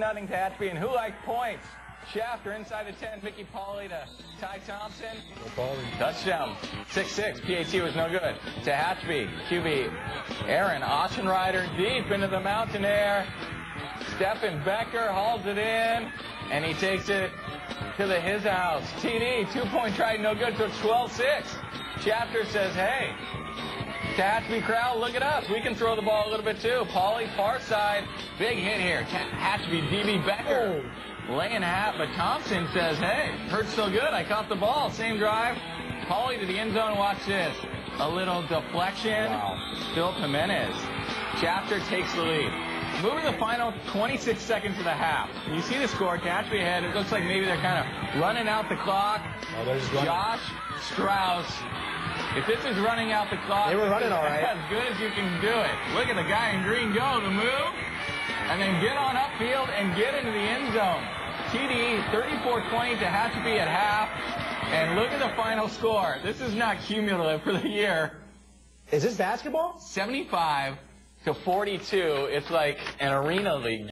Nothing Tehachapi, and who likes points? Shafter inside the 10, Mickey Pauly to Ty Thompson. Touchdown. 6-6. PAT was no good. Tehachapi. QB Aaron Oceanrider deep into the mountain air. Stephen Becker hauls it in, and he takes it to the his house. TD, two-point try, no good, so it's 12-6. Shafter says, hey, Tehachapi crowd, look it up. We can throw the ball a little bit too. Pauly, far side. Big hit here. Tehachapi, DB Becker. Laying hat, but Thompson says, hey, hurt so good. I caught the ball. Same drive. Pauly to the end zone. Watch this. A little deflection. Wow. Phil Jimenez. Shafter takes the lead. Moving the final 26 seconds of the half. You see the score. Tehachapi ahead. It looks like maybe they're kind of running out the clock. Oh, running. Josh Strauss. If this is running out the clock, They were running all right. As good as you can do it. Look at the guy in green go to move, and then get on upfield and get into the end zone. TD 34-20 Tehachapi at half, and look at the final score. This is not cumulative for the year. Is this basketball? 75 to 42. It's like an arena league.